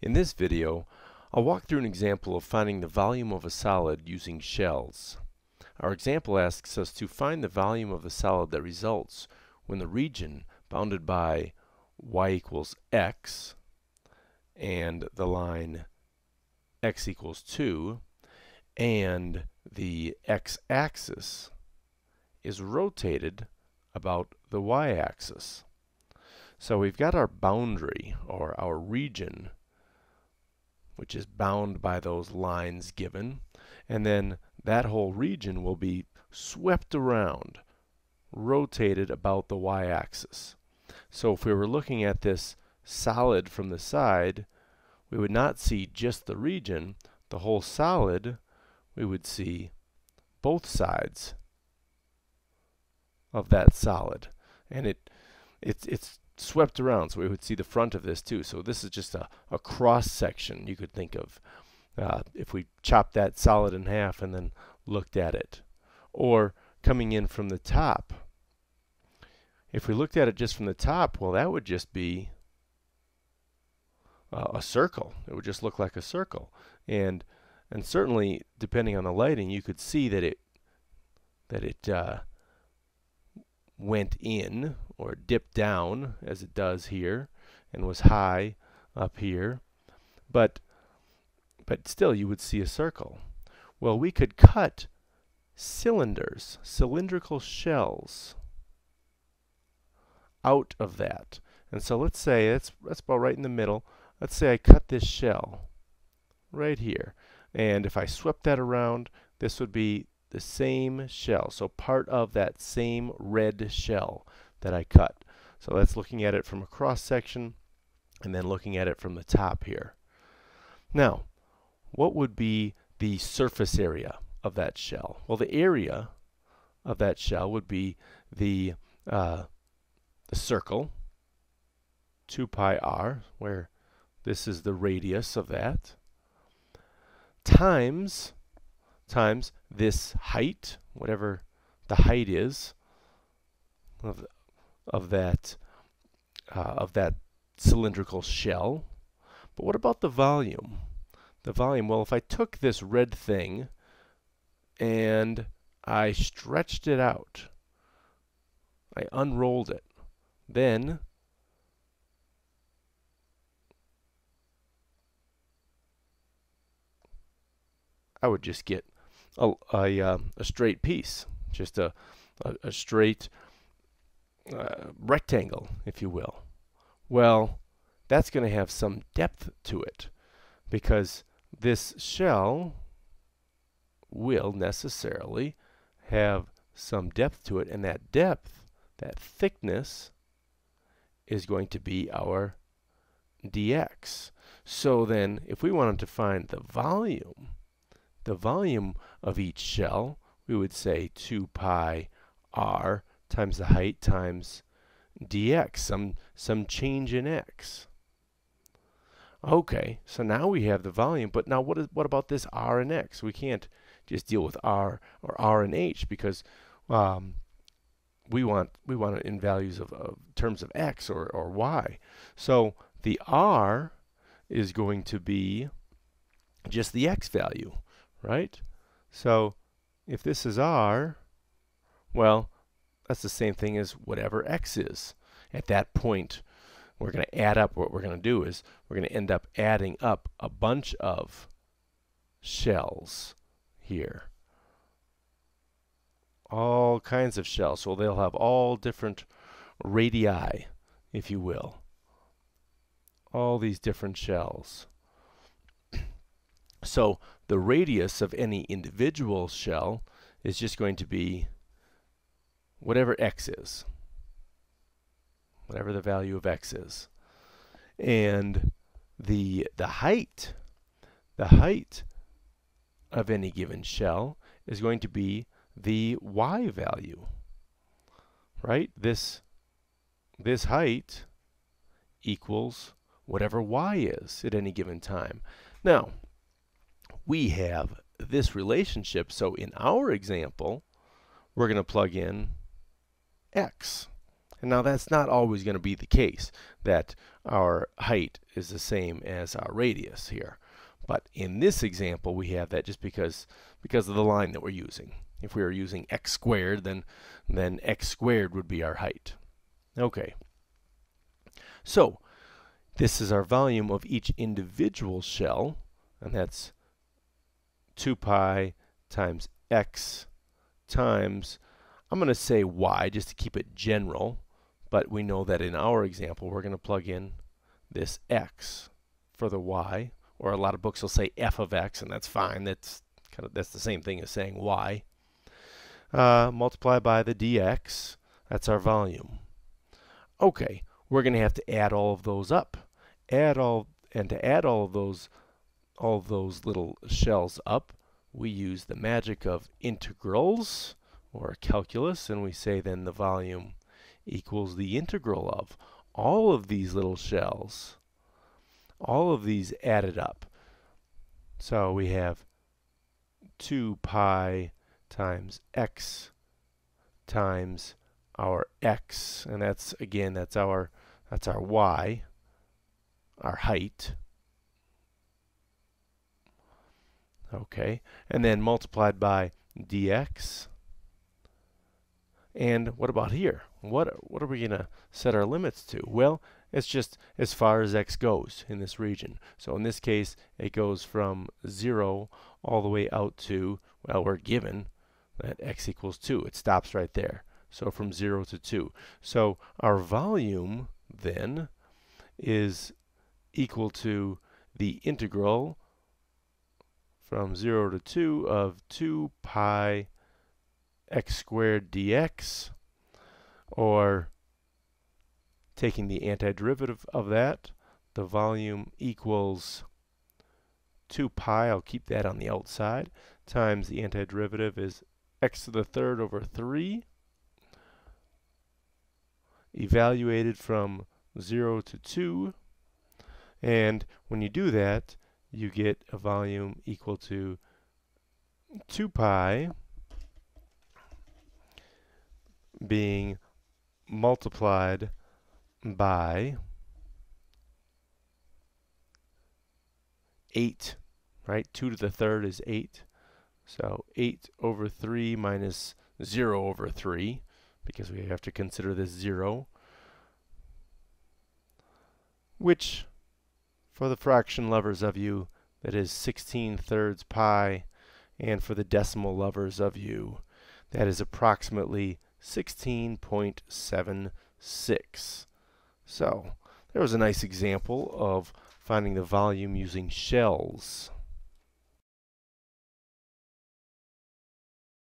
In this video, I'll walk through an example of finding the volume of a solid using shells. Our example asks us to find the volume of the solid that results when the region bounded by y equals x and the line x equals 2 and the x-axis is rotated about the y-axis. So we've got our boundary or our region which is bound by those lines given. And then that whole region will be swept around, rotated about the y-axis. So if we were looking at this solid from the side, we would not see just the region, the whole solid, we would see both sides of that solid. And it it's it's swept around so we would see the front of this too. So this is just a, a cross section you could think of uh, if we chopped that solid in half and then looked at it. Or coming in from the top. If we looked at it just from the top well that would just be uh, a circle. It would just look like a circle. And and certainly depending on the lighting you could see that it that it uh, went in or dipped down as it does here and was high up here. But but still you would see a circle. Well we could cut cylinders cylindrical shells out of that. And so let's say that's that's about right in the middle. Let's say I cut this shell right here. And if I swept that around this would be the same shell so part of that same red shell that I cut. So that's looking at it from a cross section and then looking at it from the top here. Now, what would be the surface area of that shell? Well, the area of that shell would be the, uh, the circle, 2 pi r, where this is the radius of that, times, times this height, whatever the height is of, of that uh, of that cylindrical shell. But what about the volume? The volume, well, if I took this red thing and I stretched it out, I unrolled it, then I would just get a, a, uh, a straight piece, just a, a, a straight uh, rectangle, if you will. Well, that's going to have some depth to it because this shell will necessarily have some depth to it and that depth, that thickness is going to be our dx. So then if we wanted to find the volume, the volume of each shell, we would say 2 pi r times the height times dx, some, some change in x. Okay, so now we have the volume, but now what, is, what about this r and x? We can't just deal with r or r and h because um, we want we want it in values of, of terms of x or, or y. So the r is going to be just the x value, right? So if this is r, well, that's the same thing as whatever x is. At that point, we're going to add up, what we're going to do is we're going to end up adding up a bunch of shells here. All kinds of shells. So they'll have all different radii, if you will. All these different shells. So the radius of any individual shell is just going to be whatever x is, whatever the value of x is. And the, the height, the height of any given shell is going to be the y value, right? This, this height equals whatever y is at any given time. Now, we have this relationship, so in our example, we're going to plug in x. And now that's not always going to be the case, that our height is the same as our radius here. But in this example, we have that just because, because of the line that we're using. If we were using x squared, then, then x squared would be our height. Okay. So, this is our volume of each individual shell, and that's 2 pi times x times, I'm going to say y just to keep it general, but we know that in our example we're going to plug in this x for the y, or a lot of books will say f of x, and that's fine. That's kind of that's the same thing as saying y. Uh, multiply by the dx. That's our volume. Okay, we're going to have to add all of those up. Add all and to add all of those all those little shells up, we use the magic of integrals or calculus, and we say then the volume equals the integral of all of these little shells, all of these added up. So we have 2 pi times x times our x, and that's again that's our that's our y, our height. Okay, and then multiplied by dx. And what about here? What, what are we going to set our limits to? Well, it's just as far as x goes in this region. So in this case, it goes from 0 all the way out to, well, we're given that x equals 2. It stops right there. So from 0 to 2. So our volume then is equal to the integral from 0 to 2 of 2 pi x squared dx, or taking the antiderivative of that, the volume equals 2 pi, I'll keep that on the outside, times the antiderivative is x to the third over 3, evaluated from 0 to 2, and when you do that, you get a volume equal to 2 pi being multiplied by 8, right? 2 to the third is 8. So 8 over 3 minus 0 over 3, because we have to consider this 0, which for the fraction lovers of you, that is 16 thirds pi, and for the decimal lovers of you, that is approximately 16.76. So, there was a nice example of finding the volume using shells.